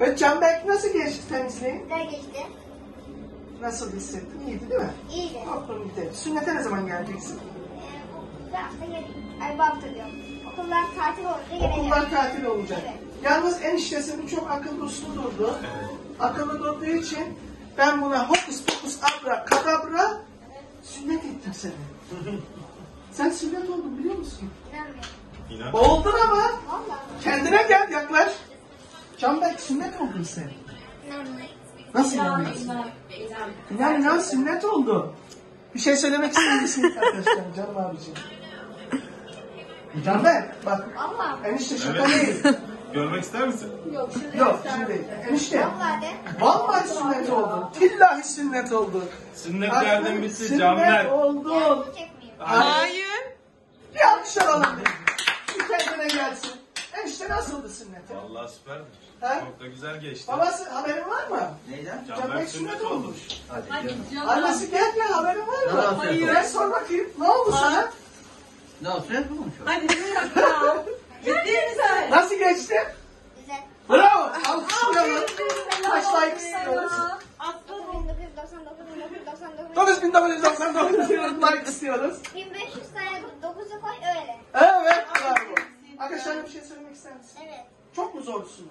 Ve Canberk nasıl geçti temizliği? Güzel geçti. Nasıl hissettin? İyiydi değil mi? İyiydi. Aklım gitti. Sünnete ne zaman geleceksin? Ee, bu hafta geleyim. Ay bu hafta diyorum. Okullar tatil olunca geleceğim. Okullar tatil olacak. Evet. Yalnız eniştesinin çok akıllı uslu durdu. Akıllı durduğu için ben buna hokus pokus abra kadabra sünnet ettim seni. Sen sünnet oldun biliyor musun? İnanmıyorum. İnan. Oldun ama Valla. kendine gel yaklaş. Canberk sünnet oldun sen. Nasıl inanmıyorsun? İnan inan sünnet oldu. Bir şey söylemek ister misin arkadaşlar canım abicim? Canberk bak Valla. enişte şaka Evet. değil. Görmek ister misin? Yok şimdi. Yok şimdi. Enişte. Valla de. Vallahi sünnet oldu. Tillahi sünnet oldu. Sünnetlerden bitti Sünnet Canber. oldu. Yardım çekmeyeyim. Hayır. Bir alkış alalım. Bir kendine gelsin. Enişte nasıldı sünneti? Vallahi süperdi. Ha? Çok da güzel geçti. Babası haberin var mı? Neyden? Canber sünnet oldu. Hadi canım. Annesi gel gel haberin var mı? Yalan söylüyor. Gel sor bakayım. Ne oldu sana? Ne olsun? Ne olmuş? Hadi bir dakika. Ciddi misin? Nasıl geçti? Güzel. Bravo. Alkışlayalım. Kaç like istiyoruz? Aslanım. 1999, 1999, 9999 like istiyoruz. 1500 tane 9'u koy öyle. Evet bravo. Arkadaşlar bir şey söylemek ister Evet. Çok mu zordu sünnet?